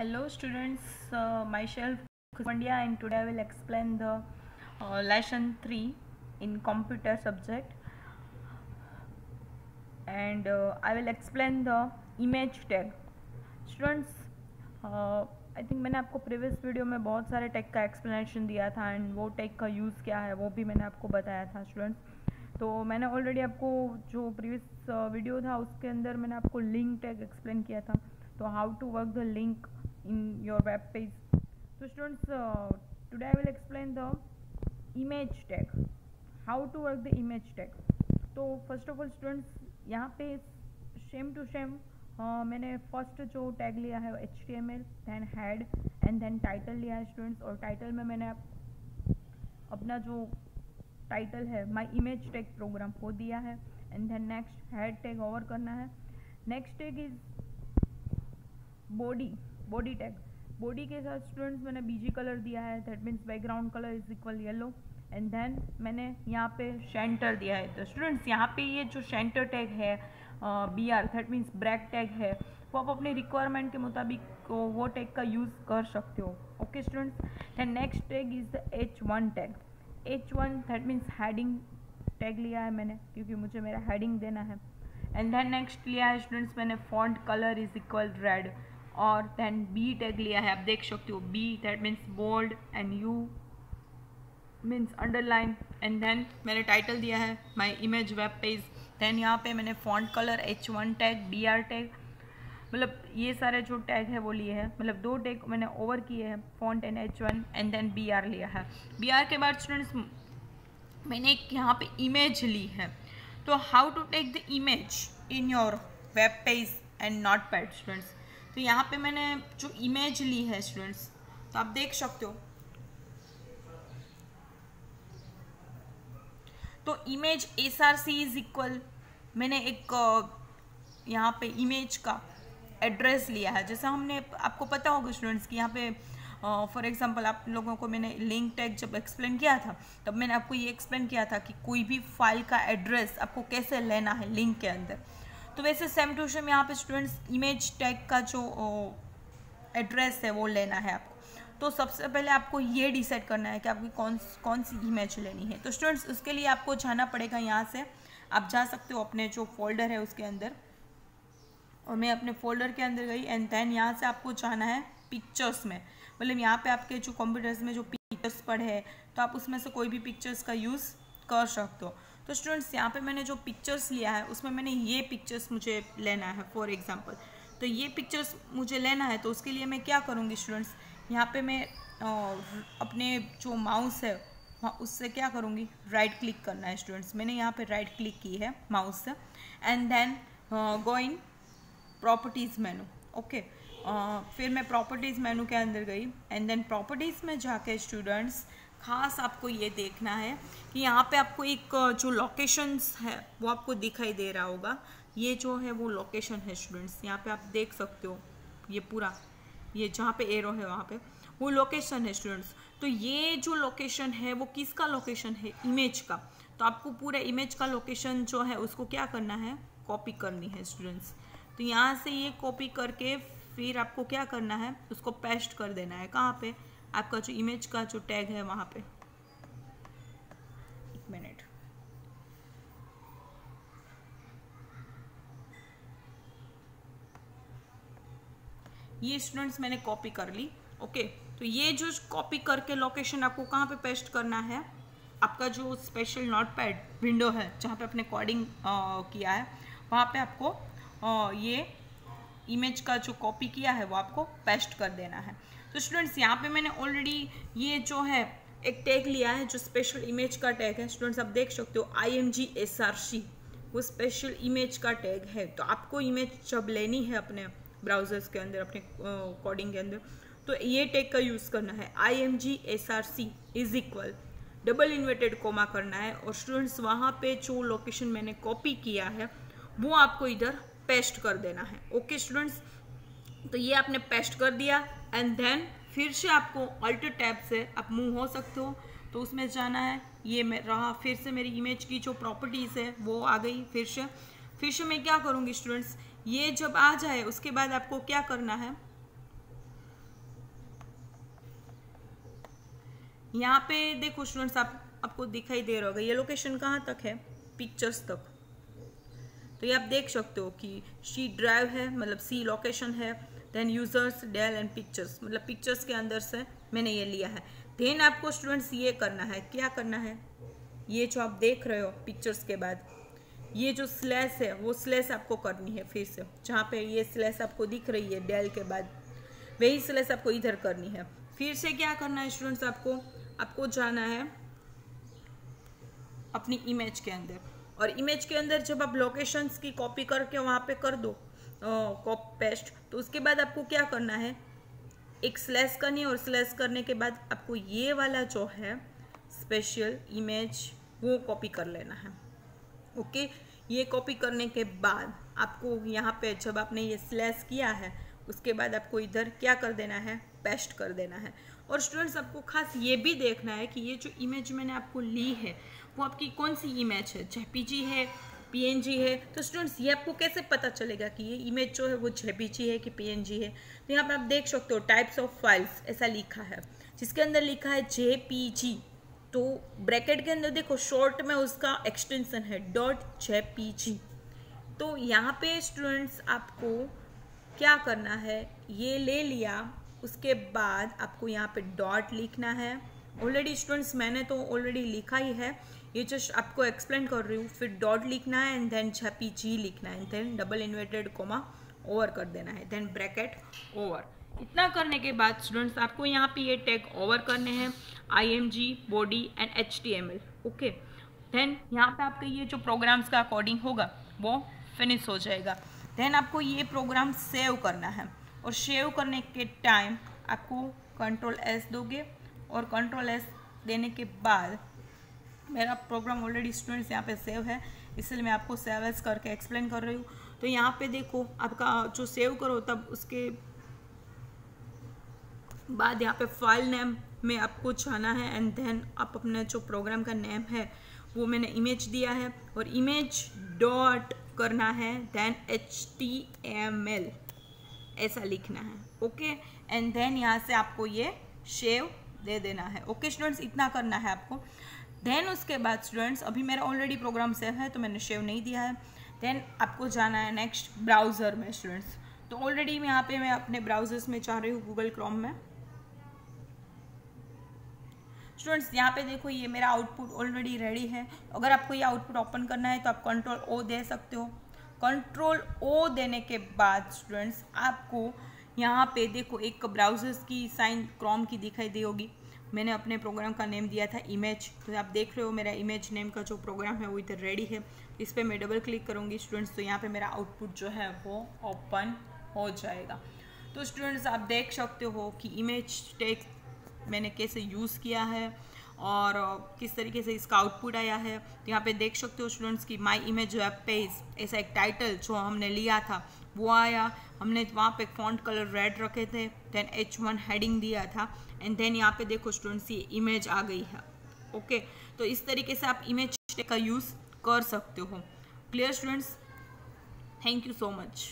Hello students, uh, myself Pandya and today I will explain the uh, lesson 3 in computer subject. And uh, I will explain the image tag. Students, uh, I think मैंने आपको previous video में बहुत सारे take का explanation दिया था and वो take का यूज़ क्या है वो भी मैंने आपको बताया था स्टूडेंट्स तो मैंने ऑलरेडी आपको जो प्रीवियस वीडियो था उसके अंदर मैंने आपको लिंक टैग एक्सप्लेन किया था. तो how to work the link in your web page. So students uh, today i will explain the image tag how to work the image tag. तो फ़र्स्ट ऑफ़ ऑल स्टूडेंट्स यहाँ पे same to same मैंने first जो tag लिया है H T M L then head and then title लिया है students और टाइटल में मैंने अपना जो टाइटल है माई इमेज टैग प्रोग्राम वो दिया है and then next head tag over करना है. Next tag is body body tag body के साथ स्टूडेंट्स मैंने बीजी कलर दिया है that means background colour is equal yellow and then मैंने यहाँ पे सेंटर दिया है. तो स्टूडेंट्स यहाँ पे ये जो सेंटर टैग है B R that means break tag है, वो आप अपने रिक्वायरमेंट के मुताबिक वो टैग का यूज़ कर सकते हो. Okay students then next tag is the H one tag H one that means heading tag लिया है मैंने, क्योंकि मुझे मेरा हेडिंग देना है. एंड देन नेक्स्ट लिया है स्टूडेंट्स मैंने font colour is equal red और देन बी टैग लिया है आप देख सकते हो B that means bold and U means underline and then मैंने टाइटल दिया है my image web page then यहाँ पे मैंने font colour H one tag B R tag मतलब ये सारे जो टैग है वो लिए हैं. मतलब दो टैग मैंने ओवर किए हैं font and H one and then B R लिया है. बी आर के बाद स्टूडेंट्स मैंने एक यहाँ पे इमेज ली है. तो how to take the image in your web page and notepad students तो यहाँ पे मैंने जो इमेज ली है स्टूडेंट्स तो आप देख सकते हो। तो image S R C is equal मैंने एक यहाँ पे इमेज का एड्रेस लिया है। जैसा हमने आपको पता होगा स्टूडेंट्स कि यहाँ पे फॉर uh, एग्जांपल आप लोगों को मैंने लिंक टैग जब एक्सप्लेन किया था तब मैंने आपको ये एक्सप्लेन किया था कि कोई भी फ़ाइल का एड्रेस आपको कैसे लेना है लिंक के अंदर। तो वैसे सेम टू सेम यहाँ पे स्टूडेंट्स इमेज टैग का जो एड्रेस है, वो लेना है आपको। तो सबसे पहले आपको ये डिसाइड करना है कि आपकी कौन कौन सी इमेज लेनी है। तो स्टूडेंट्स उसके लिए आपको जाना पड़ेगा यहाँ से। आप जा सकते हो अपने जो फोल्डर है उसके अंदर। और मैं अपने फोल्डर के अंदर गई एंड देन यहाँ से आपको जाना है पिक्चर्स में। मतलब यहाँ पे आपके जो कंप्यूटर्स में जो पिक्चर्स पड़े हैं तो आप उसमें से कोई भी पिक्चर्स का यूज़ कर सकते हो। तो स्टूडेंट्स यहाँ पे मैंने जो पिक्चर्स लिया है, उसमें मैंने ये पिक्चर्स मुझे लेना है फॉर एग्जांपल तो ये पिक्चर्स मुझे लेना है तो उसके लिए मैं क्या करूँगी स्टूडेंट्स यहाँ पे मैं अपने जो माउस है हाँ उससे क्या करूँगी? राइट क्लिक करना है स्टूडेंट्स मैंने यहाँ पे राइट क्लिक की है माउस से. And then going properties menu okay फिर मैं प्रॉपर्टीज़ मेनू के अंदर गई. एंड देन प्रॉपर्टीज़ में जाके स्टूडेंट्स खास आपको ये देखना है कि यहाँ पे आपको एक जो लोकेशंस है, वो आपको दिखाई दे रहा होगा। ये जो है वो लोकेशन है स्टूडेंट्स यहाँ पे आप देख सकते हो, ये पूरा, ये जहाँ पे एरो है वहाँ पे, वो लोकेशन है स्टूडेंट्स तो ये जो लोकेशन है, वो किसका लोकेशन है? इमेज का। तो आपको पूरे इमेज का लोकेशन जो है, उसको क्या करना है? कॉपी करनी है स्टूडेंट्स तो यहाँ से ये कॉपी करके फिर आपको क्या करना है? उसको पेस्ट कर देना है। कहाँ पे? आपका जो इमेज का जो टैग है वहाँ पे। एक मिनट ये स्टूडेंट्स मैंने कॉपी कर ली ओके तो ये जो कॉपी करके लोकेशन आपको कहाँ पे पेस्ट करना है आपका जो स्पेशल नोट पैड विंडो है जहाँ पे आपने कोडिंग किया है वहाँ पे आपको आ, ये इमेज का जो कॉपी किया है वो आपको पेस्ट कर देना है। तो स्टूडेंट्स यहाँ पे मैंने ऑलरेडी ये जो है, एक टैग लिया है, जो स्पेशल इमेज का टैग है। स्टूडेंट्स आप देख सकते हो I M G S R C वो स्पेशल इमेज का टैग है। तो आपको इमेज जब लेनी है अपने ब्राउजर्स के अंदर, अपने कोडिंग के अंदर तो ये टैग का यूज़ करना है। I M G S R C is equal double inverted comma करना है। और स्टूडेंट्स वहाँ पे जो लोकेशन मैंने कॉपी किया है, वो आपको इधर पेस्ट कर देना है। ओके स्टूडेंट्स तो ये आपने पेस्ट कर दिया एंड देन फिर से आपको अल्ट टैब से आप मूव हो सकते हो। तो उसमें जाना है। ये मैं रहा, फिर से मेरी इमेज की जो प्रॉपर्टीज़ है, वो आ गई फिर से। फिर से मैं क्या करूँगी स्टूडेंट्स ये जब आ जाए, उसके बाद आपको क्या करना है? यहाँ पे देखो स्टूडेंट्स आप, आपको दिखाई दे रहा होगा, ये लोकेशन कहाँ तक है? पिक्चर्स तक। तो ये आप देख सकते हो कि सी ड्राइव है मतलब सी लोकेशन है। Then users Dell and pictures मतलब पिक्चर्स के अंदर से मैंने ये लिया है। देन आपको स्टूडेंट्स ये करना है। क्या करना है? ये जो आप देख रहे हो पिक्चर्स के बाद, ये जो स्लेस है, वो स्लेस आपको करनी है फिर से। जहाँ पे ये स्लेस आपको दिख रही है डेल के बाद, वही स्लेस आपको इधर करनी है। फिर से क्या करना है स्टूडेंट्स आपको? आपको जाना है अपनी इमेज के अंदर। और इमेज के अंदर जब आप लोकेशंस की कॉपी करके वहाँ पे कर दो कॉप पेस्ट तो उसके बाद आपको क्या करना है? एक स्लेस करनी और स्लेस करने के बाद आपको ये वाला जो है स्पेशल इमेज वो कॉपी कर लेना है। ओके ये कॉपी करने के बाद आपको यहाँ पे जब आपने ये स्लेस किया है, उसके बाद आपको इधर क्या कर देना है? पेस्ट कर देना है। और स्टूडेंट्स आपको खास ये भी देखना है कि ये जो इमेज मैंने आपको ली है, वो आपकी कौन सी इमेज है? जेपीजी है पीएनजी है तो स्टूडेंट्स ये आपको कैसे पता चलेगा कि ये इमेज जो है वो जेपीजी है कि पीएनजी है? तो यहाँ पर आप देख सकते हो टाइप्स ऑफ़ फाइल्स ऐसा लिखा है। जिसके अंदर लिखा है जेपीजी तो ब्रैकेट के अंदर देखो शॉर्ट में उसका एक्सटेंशन है डॉट जेपीजी तो यहाँ पे स्टूडेंट्स आपको क्या करना है? ये ले लिया, उसके बाद आपको यहाँ पे डॉट लिखना है। ऑलरेडी स्टूडेंट्स मैंने तो ऑलरेडी लिखा ही है। ये जस्ट आपको एक्सप्लेन कर रही हूँ। फिर डॉट लिखना है एंड देन छपी जी लिखना है। Then double inverted comma over कर देना है। देन ब्रैकेट ओवर इतना करने के बाद स्टूडेंट्स आपको यहाँ पे ये टैग ओवर करने हैं। I M G body and H T M L okay then यहाँ पे आपके ये जो प्रोग्राम्स का अकॉर्डिंग होगा, वो फिनिश हो जाएगा। देन आपको ये प्रोग्राम सेव करना है। और सेव करने के टाइम आपको कंट्रोल एस दोगे। और कंट्रोल एस देने के बाद मेरा प्रोग्राम ऑलरेडी स्टूडेंट्स यहाँ पे सेव है, इसलिए मैं आपको सेव एस करके एक्सप्लेन कर रही हूँ। तो यहाँ पे देखो, आपका जो सेव करो, तब उसके बाद यहाँ पे फ़ाइल नेम में आपको जाना है एंड देन आप अपने जो प्रोग्राम का नेम है, वो मैंने इमेज दिया है, और इमेज डॉट करना है then H T M L ऐसा लिखना है ओके एंड देन यहाँ से आपको ये शेव दे देना है। ओके स्टूडेंट्स इतना करना है आपको। देन उसके बाद स्टूडेंट्स अभी मेरा ऑलरेडी प्रोग्राम सेव है तो मैंने शेव नहीं दिया है। देन आपको जाना है नेक्स्ट ब्राउज़र में स्टूडेंट्स तो ऑलरेडी यहाँ पे मैं अपने ब्राउजर्स में चाह रही हूँ गूगल क्रोम में। स्टूडेंट्स यहाँ पे देखो ये मेरा आउटपुट ऑलरेडी रेडी है। अगर आपको ये आउटपुट ओपन करना है तो आप कंट्रोल ओ दे सकते हो। कंट्रोल ओ देने के बाद स्टूडेंट्स आपको यहाँ पे देखो एक ब्राउजर्स की साइन क्रोम की दिखाई दी होगी। मैंने अपने प्रोग्राम का नेम दिया था इमेज तो आप देख रहे हो मेरा इमेज नेम का जो प्रोग्राम है वो इधर रेडी है। इस पर मैं डबल क्लिक करूँगी स्टूडेंट्स तो यहाँ पे मेरा आउटपुट जो है वो ओपन हो जाएगा। तो स्टूडेंट्स आप देख सकते हो कि इमेज टेक मैंने कैसे यूज़ किया है और किस तरीके से इसका आउटपुट आया है। तो यहाँ पे देख सकते हो स्टूडेंट्स की माई इमेज वेब पेज ऐसा एक टाइटल जो हमने लिया था। वो आया। हमने वहाँ पे फॉन्ट कलर रेड रखे थे देन एच वन हेडिंग दिया था एंड देन यहाँ पे देखो स्टूडेंट्स ये इमेज आ गई है। Okay okay? तो इस तरीके से आप इमेज का यूज़ कर सकते हो। Clear students thank you so much